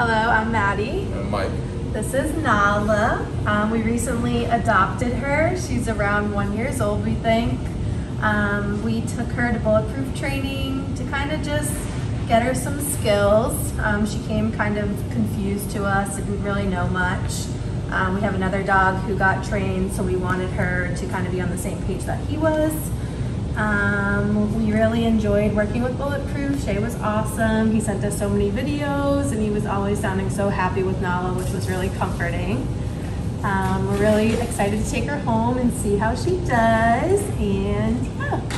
Hello, I'm Maddie. I'm Mike. This is Nala. Um, we recently adopted her. She's around one years old, we think. Um, we took her to bulletproof training to kind of just get her some skills. Um, she came kind of confused to us, didn't really know much. Um, we have another dog who got trained, so we wanted her to kind of be on the same page that he was. Um, we really enjoyed working with Bulletproof. Shay was awesome. He sent us so many videos and he was always sounding so happy with Nala, which was really comforting. Um, we're really excited to take her home and see how she does. And yeah.